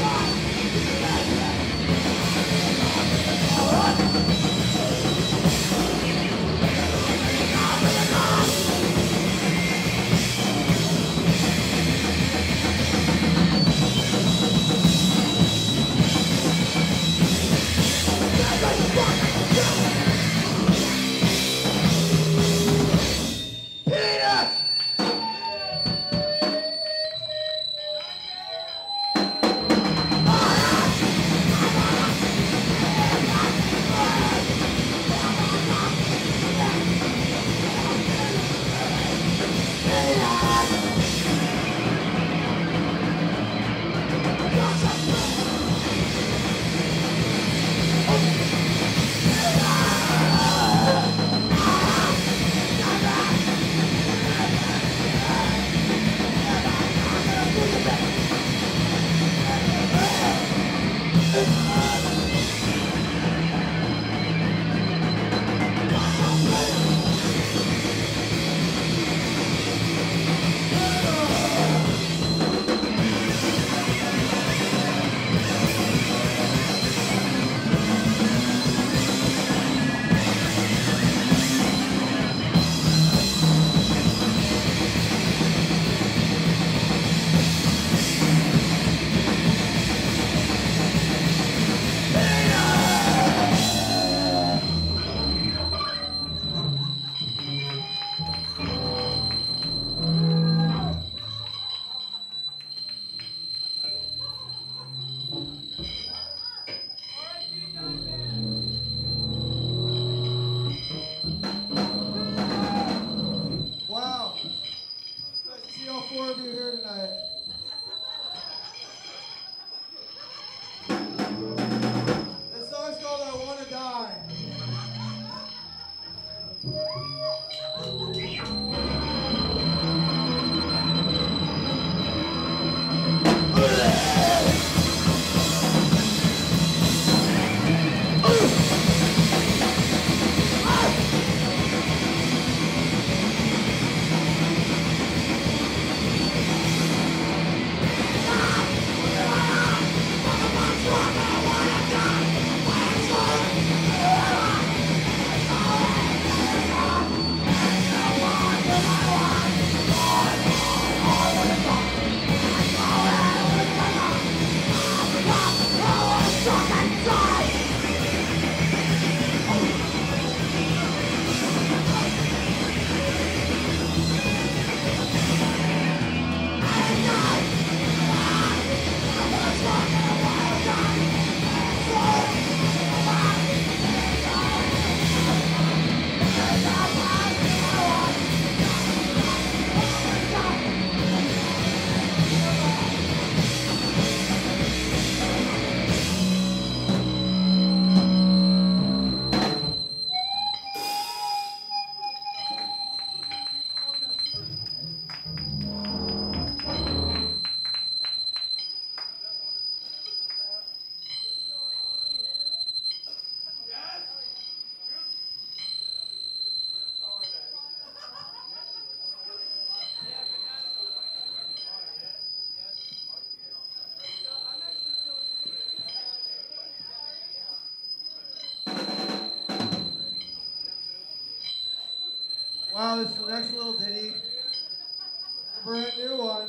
Wow. Wow, this next little ditty, brand new one.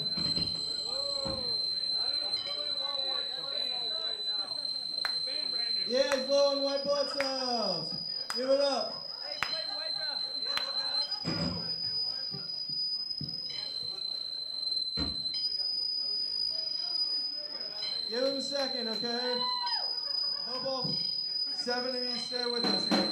Yeah, it's low on white blood cells. Give it up. Give him a second, okay? Hope all seven of you stay with us here.